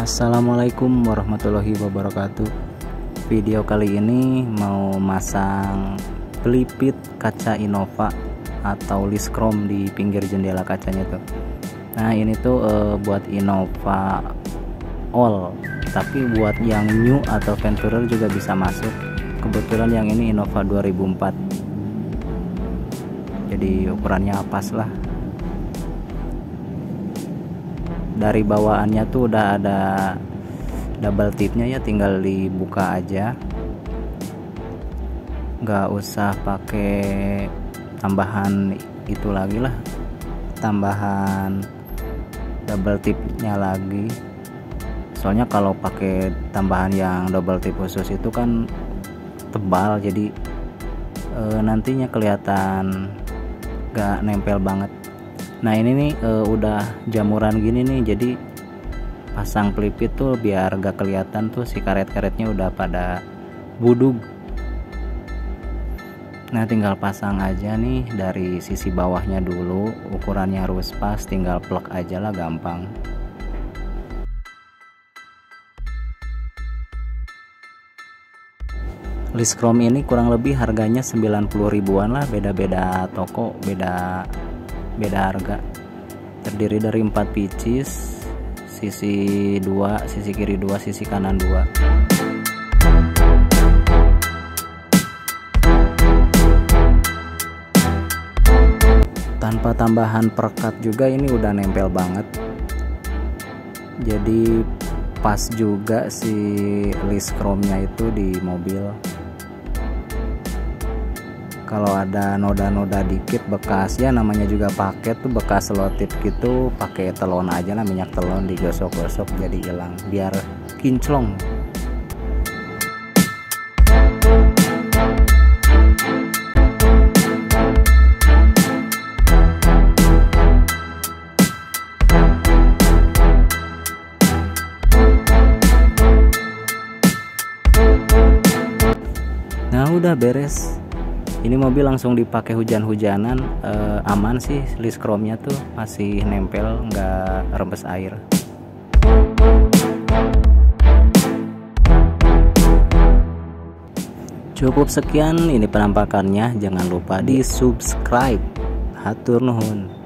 Assalamualaikum warahmatullahi wabarakatuh. Video kali ini mau masang pelipit kaca Innova atau list chrome di pinggir jendela kacanya tuh. Nah ini tuh uh, buat Innova All. Tapi buat yang new atau Venturer juga bisa masuk. Kebetulan yang ini Innova 2004 jadi ukurannya pas lah dari bawaannya tuh udah ada double tipnya ya tinggal dibuka aja. Nggak usah pakai tambahan itu lagi lah tambahan double tipnya lagi. Soalnya kalau pakai tambahan yang double tip khusus itu kan tebal jadi e, nantinya kelihatan gak nempel banget nah ini nih uh, udah jamuran gini nih jadi pasang pelipit tuh biar gak kelihatan tuh si karet-karetnya udah pada budug. Nah tinggal pasang aja nih dari sisi bawahnya dulu ukurannya harus pas tinggal plug aja lah gampang. List chrome ini kurang lebih harganya 90 ribuan lah beda-beda toko beda beda harga. Terdiri dari empat pieces sisi dua sisi kiri dua sisi kanan dua. Tanpa tambahan perekat juga ini udah nempel banget. Jadi pas juga si list chrome nya itu di mobil kalau ada noda-noda dikit bekas ya namanya juga paket tuh bekas selotip gitu pakai telon aja lah minyak telon digosok-gosok jadi hilang biar kinclong. Nah udah beres ini mobil langsung dipakai hujan-hujanan eh, aman sih list chrome nya tuh masih nempel nggak rembes air. Cukup sekian ini penampakannya jangan lupa di subscribe. Hatur nuhun